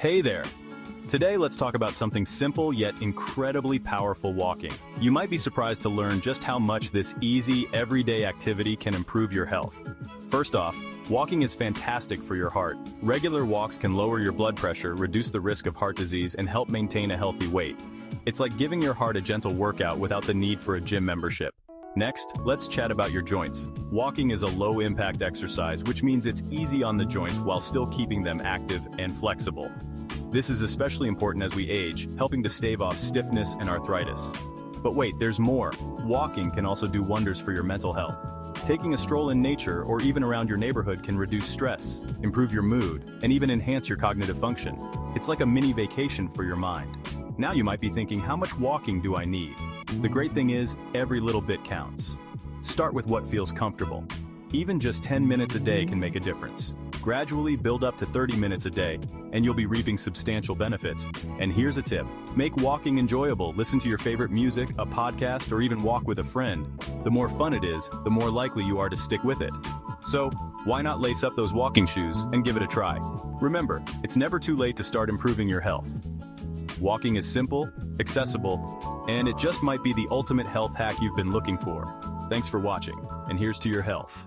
Hey there! Today let's talk about something simple yet incredibly powerful walking. You might be surprised to learn just how much this easy, everyday activity can improve your health. First off, walking is fantastic for your heart. Regular walks can lower your blood pressure, reduce the risk of heart disease, and help maintain a healthy weight. It's like giving your heart a gentle workout without the need for a gym membership. Next, let's chat about your joints. Walking is a low-impact exercise, which means it's easy on the joints while still keeping them active and flexible. This is especially important as we age, helping to stave off stiffness and arthritis. But wait, there's more. Walking can also do wonders for your mental health. Taking a stroll in nature or even around your neighborhood can reduce stress, improve your mood, and even enhance your cognitive function. It's like a mini vacation for your mind. Now you might be thinking, how much walking do I need? The great thing is, every little bit counts. Start with what feels comfortable. Even just 10 minutes a day can make a difference. Gradually build up to 30 minutes a day, and you'll be reaping substantial benefits. And here's a tip. Make walking enjoyable. Listen to your favorite music, a podcast, or even walk with a friend. The more fun it is, the more likely you are to stick with it. So, why not lace up those walking shoes and give it a try? Remember, it's never too late to start improving your health. Walking is simple, accessible, and it just might be the ultimate health hack you've been looking for. Thanks for watching, and here's to your health.